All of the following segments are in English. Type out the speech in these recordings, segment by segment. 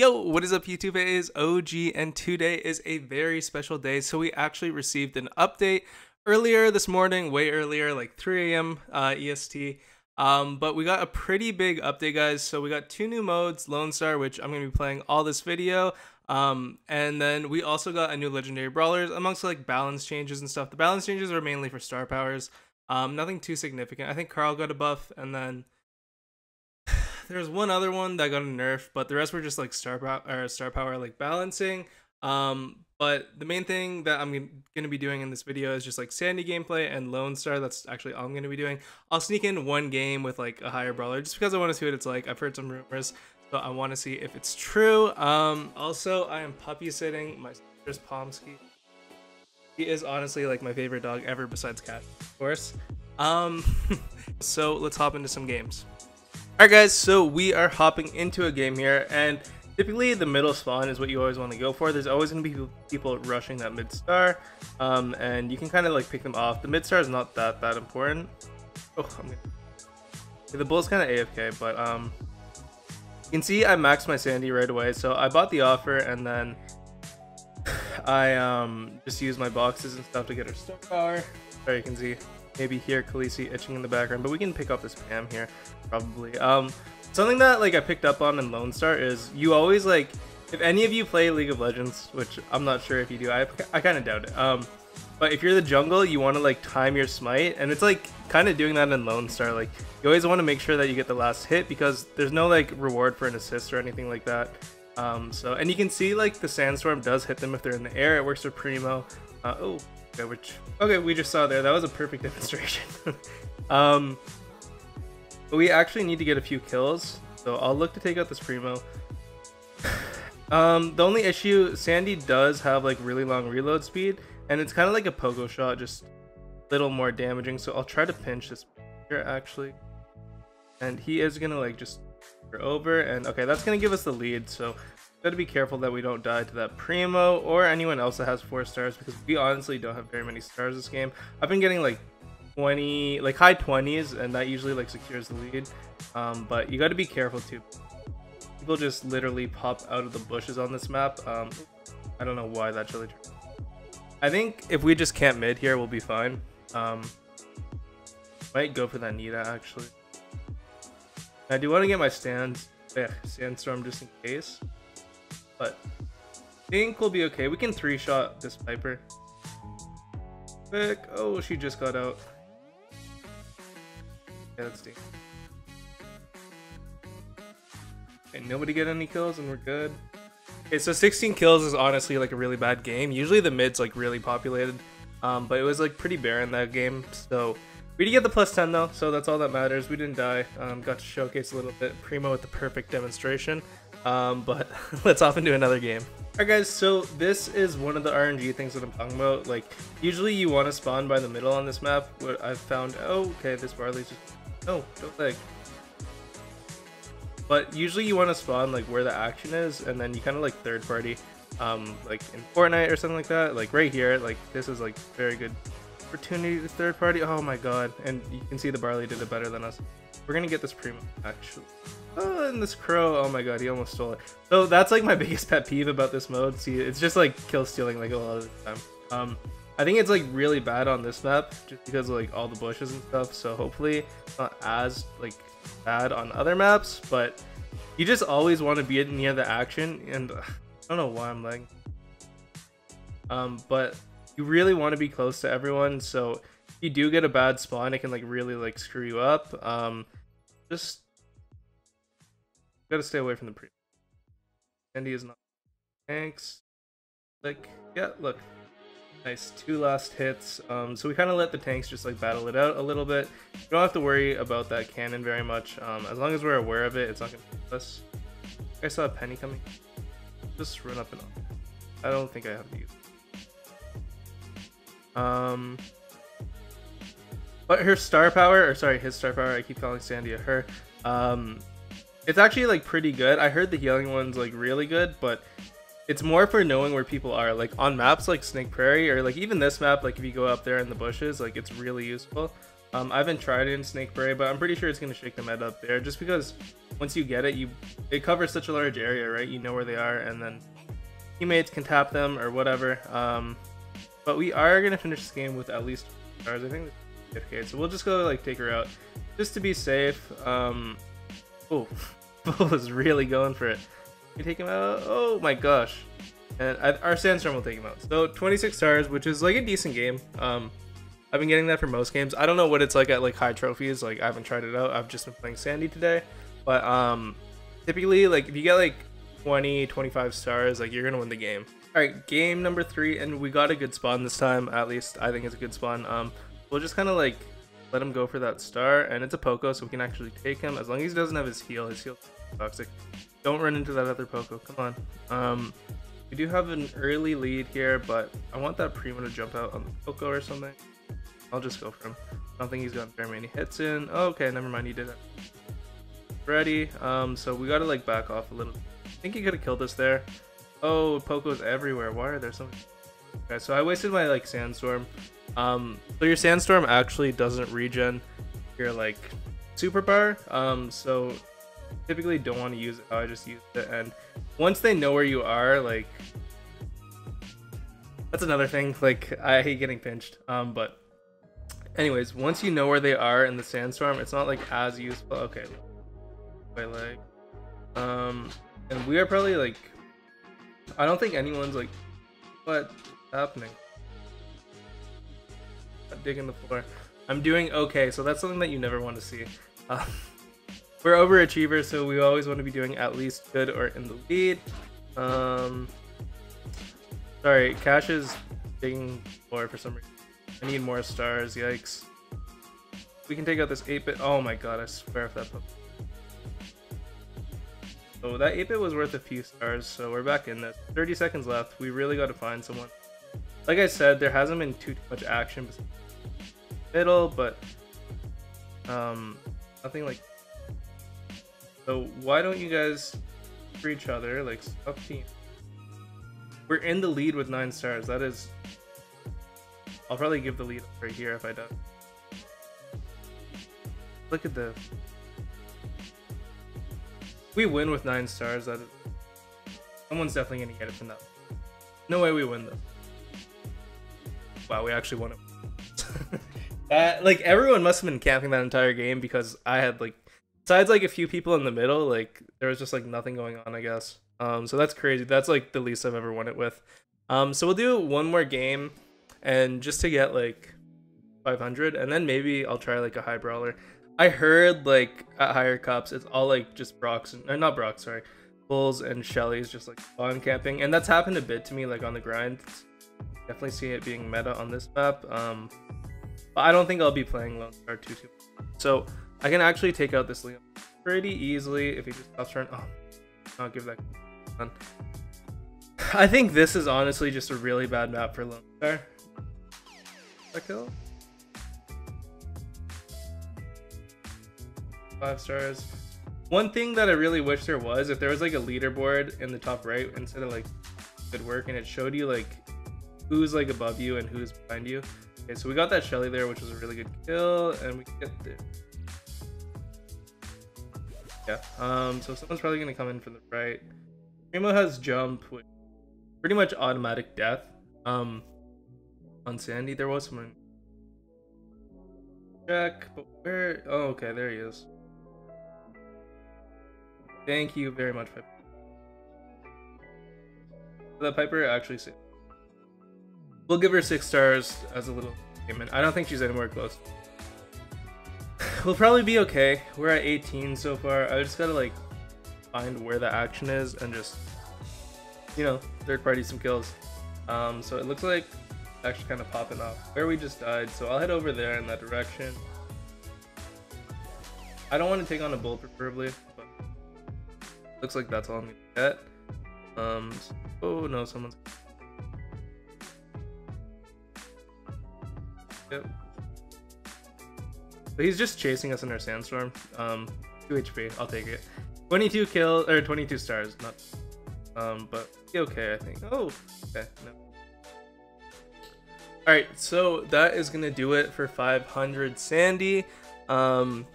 Yo, what is up YouTube? It is OG and today is a very special day. So we actually received an update earlier this morning, way earlier, like 3 a.m. Uh, EST. Um, but we got a pretty big update, guys. So we got two new modes, Lone Star, which I'm going to be playing all this video. Um, and then we also got a new legendary brawlers amongst like balance changes and stuff. The balance changes are mainly for star powers. Um, nothing too significant. I think Carl got a buff and then there's one other one that got a nerf, but the rest were just like star power or star power like balancing. Um, but the main thing that I'm going to be doing in this video is just like Sandy gameplay and Lone Star. That's actually all I'm going to be doing. I'll sneak in one game with like a higher brawler just because I want to see what it's like. I've heard some rumors, so I want to see if it's true. Um, also, I am puppy sitting my sister's Pomsky. He is honestly like my favorite dog ever besides cat, of course. Um, so let's hop into some games. Alright guys, so we are hopping into a game here, and typically the middle spawn is what you always want to go for. There's always going to be people rushing that mid star, um, and you can kind of like pick them off. The mid star is not that that important. Oh, gonna... The bull's kind of AFK, but um, you can see I maxed my Sandy right away. So I bought the offer, and then I um just used my boxes and stuff to get her star power. There you can see maybe here Khaleesi itching in the background, but we can pick up this spam here, probably. Um, something that like I picked up on in Lone Star is you always like, if any of you play League of Legends, which I'm not sure if you do, I, I kind of doubt it. Um, but if you're the jungle, you want to like time your smite, and it's like kind of doing that in Lone Star. Like you always want to make sure that you get the last hit because there's no like reward for an assist or anything like that. Um, so and you can see like the sandstorm does hit them if they're in the air. It works for Primo. Uh, oh, Okay, which okay, we just saw there. That was a perfect demonstration. um, but we actually need to get a few kills, so I'll look to take out this primo. um, the only issue, Sandy does have like really long reload speed, and it's kind of like a Poco shot, just a little more damaging. So I'll try to pinch this here actually, and he is gonna like just over, and okay, that's gonna give us the lead. So Gotta be careful that we don't die to that Primo or anyone else that has four stars because we honestly don't have very many stars this game. I've been getting like 20, like high 20s and that usually like secures the lead. Um, but you gotta be careful too. People just literally pop out of the bushes on this map. Um, I don't know why that's really true. I think if we just camp mid here, we'll be fine. Um, might go for that Nita actually. I do want to get my stands, eh, sandstorm just in case. But I think we'll be okay. We can three-shot this Piper. Quick. Oh, she just got out. Okay, nobody get any kills and we're good. Okay, so 16 kills is honestly like a really bad game. Usually the mid's like really populated. Um, but it was like pretty barren that game. So we did get the plus 10 though, so that's all that matters. We didn't die. Um, got to showcase a little bit. Primo with the perfect demonstration. Um, but let's hop into another game. Alright guys, so this is one of the RNG things that I'm talking about. Like, usually you want to spawn by the middle on this map. What I've found, oh, okay, this barley's just, no, don't leg. But usually you want to spawn like where the action is, and then you kind of like third party, um, like in Fortnite or something like that. Like right here, like this is like very good opportunity to third party. Oh my god, and you can see the barley did it better than us. We're gonna get this primo actually. Oh, and this crow. Oh my god, he almost stole it. So that's like my biggest pet peeve about this mode. See, it's just like kill stealing like a lot of the time. Um, I think it's like really bad on this map just because of like all the bushes and stuff. So hopefully not as like bad on other maps, but you just always want to be near the action. And I don't know why I'm like, um, but you really want to be close to everyone. So if you do get a bad spawn, it can like really like screw you up. Um, just Gotta stay away from the pre. Andy is not. Thanks. Like, yeah, look. Nice, two last hits. Um, so we kind of let the tanks just like battle it out a little bit. You don't have to worry about that cannon very much. Um, as long as we're aware of it, it's not gonna hit us. I saw a penny coming. Just run up and on. I don't think I have to use it. Um, but her star power, or sorry, his star power, I keep calling Sandy a her. Um, it's actually like pretty good. I heard the healing one's like really good, but it's more for knowing where people are. Like on maps like Snake Prairie or like even this map, like if you go up there in the bushes, like it's really useful. Um, I haven't tried it in Snake Prairie, but I'm pretty sure it's gonna shake the meta up there just because once you get it, you it covers such a large area, right? You know where they are, and then teammates can tap them or whatever. Um, but we are gonna finish this game with at least stars. I think. Okay, so we'll just go like take her out, just to be safe. Um, oh, is really going for it. You take him out. Oh my gosh. And I, our Sandstorm will take him out. So 26 stars, which is like a decent game. Um, I've been getting that for most games. I don't know what it's like at like high trophies. Like I haven't tried it out. I've just been playing Sandy today. But um, typically like if you get like 20, 25 stars, like you're gonna win the game. All right, game number three, and we got a good spawn this time. At least I think it's a good spawn. Um, we'll just kind of like let him go for that star, and it's a Poco, so we can actually take him as long as he doesn't have his heal. His heal toxic. Don't run into that other Poco. Come on. Um, we do have an early lead here, but I want that Primo to jump out on the Poco or something. I'll just go for him. I don't think he's gotten very many hits in. Oh, okay, never mind, he did it. Ready. Um, so we gotta like back off a little. I think he could have killed us there. Oh, Poco's everywhere. Why are there so many? Okay, so I wasted my like sandstorm. Um, so your sandstorm actually doesn't regen your like super bar. Um, so typically don't want to use it. I just use it, and once they know where you are, like that's another thing. Like I hate getting pinched. Um, but anyways, once you know where they are in the sandstorm, it's not like as useful. Okay, my leg. Um, and we are probably like, I don't think anyone's like, what's happening? I'm digging the floor. I'm doing okay, so that's something that you never want to see. Um, we're overachievers, so we always want to be doing at least good or in the lead. Um, sorry, Cash is digging floor for some reason. I need more stars, yikes. We can take out this 8-bit. Oh my god, I swear if that So that 8-bit was worth a few stars, so we're back in this. 30 seconds left. We really got to find someone. Like I said, there hasn't been too, too much action middle, but um, nothing like so why don't you guys for each other, like stop team? We're in the lead with nine stars. That is I'll probably give the lead right here if I don't. Look at the. We win with nine stars. That is, someone's definitely gonna get it from that. No way we win this. Wow, we actually won it. like everyone must have been camping that entire game because I had like besides like a few people in the middle, like there was just like nothing going on, I guess. Um, so that's crazy. That's like the least I've ever won it with. Um, so we'll do one more game, and just to get like 500, and then maybe I'll try like a high brawler. I heard like at higher cups, it's all like just Brock's, and, or not Brock, sorry, Bulls and Shelly's just like spawn camping, and that's happened a bit to me like on the grind. Definitely see it being meta on this map. Um, but I don't think I'll be playing Lone Star too too. So I can actually take out this Leon pretty easily if he just stops turn. Oh, I'll give that. I think this is honestly just a really bad map for Lone Star. That kill? Five stars. One thing that I really wish there was, if there was like a leaderboard in the top right instead of like good work and it showed you like who's like above you and who's behind you. Okay, so we got that Shelly there, which was a really good kill, and we get the yeah. Um, so someone's probably gonna come in from the right. Primo has jump, which pretty much automatic death. Um, on Sandy there was someone. Check, but where? Oh, okay, there he is. Thank you very much, Piper. The Piper actually saved. We'll give her six stars as a little payment. I don't think she's anywhere close we'll probably be okay. We're at 18 so far. I just gotta like find where the action is and just you know third party some kills. Um, so it looks like actually kind of popping off where we just died. So I'll head over there in that direction. I don't want to take on a bull preferably, but looks like that's all I'm gonna get. Um, oh no, someone's. Yep. But he's just chasing us in our sandstorm. Um, 2 HP, I'll take it. 22 kills, or 22 stars, not, um, but okay, I think. Oh, okay, no. Alright, so that is gonna do it for 500 Sandy. Um,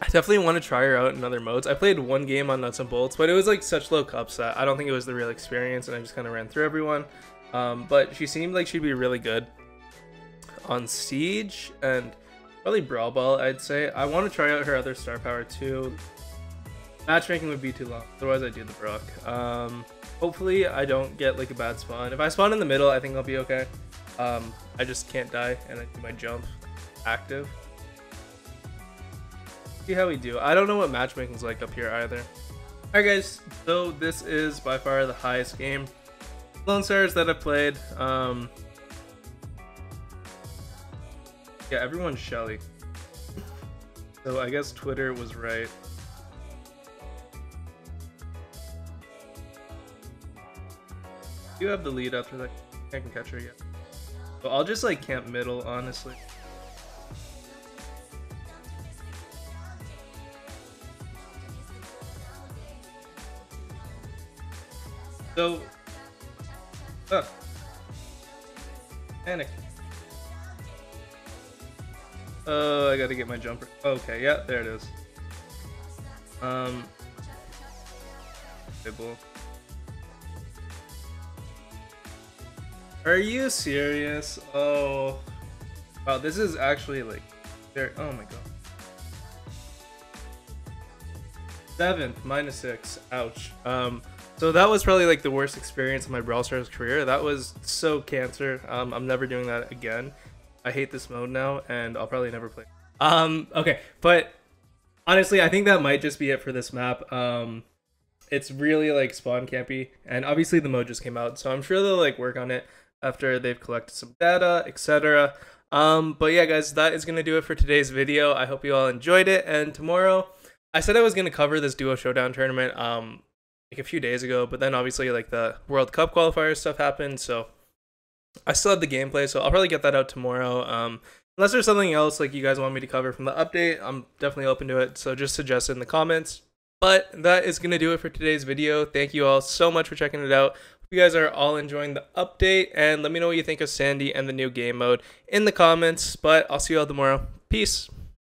I definitely want to try her out in other modes. I played one game on Nuts and Bolts, but it was like such low cups that I don't think it was the real experience, and I just kind of ran through everyone. Um, but she seemed like she'd be really good on Siege and probably Brawl Ball, I'd say. I want to try out her other star power too. Matchmaking would be too long, otherwise I'd do the Brook. Um, hopefully I don't get like a bad spawn. If I spawn in the middle, I think I'll be okay. Um, I just can't die and I do my jump active see how we do. I don't know what matchmaking's like up here either. Alright guys, so this is by far the highest game Lone Stars that I've played. Um, yeah, everyone's Shelly. so I guess Twitter was right. You have the lead after that. I can catch her yet. So I'll just like camp middle, honestly. So, uh, panic. Oh, I gotta get my jumper. Okay, yeah, there it is. Um, Bibble. Are you serious? Oh, wow, this is actually like, very. Oh my god. Seventh, minus six. Ouch. Um, so that was probably like the worst experience of my Brawl Stars career. That was so cancer. Um, I'm never doing that again. I hate this mode now, and I'll probably never play. Um, okay, but honestly, I think that might just be it for this map. Um, it's really like spawn campy, and obviously the mode just came out, so I'm sure they'll like work on it after they've collected some data, etc. Um, but yeah, guys, that is gonna do it for today's video. I hope you all enjoyed it, and tomorrow, I said I was gonna cover this duo showdown tournament. Um, like a few days ago, but then obviously like the World Cup qualifier stuff happened, so I still have the gameplay, so I'll probably get that out tomorrow. Um, unless there's something else like you guys want me to cover from the update, I'm definitely open to it. So just suggest it in the comments. But that is gonna do it for today's video. Thank you all so much for checking it out. You guys are all enjoying the update, and let me know what you think of Sandy and the new game mode in the comments. But I'll see you all tomorrow. Peace.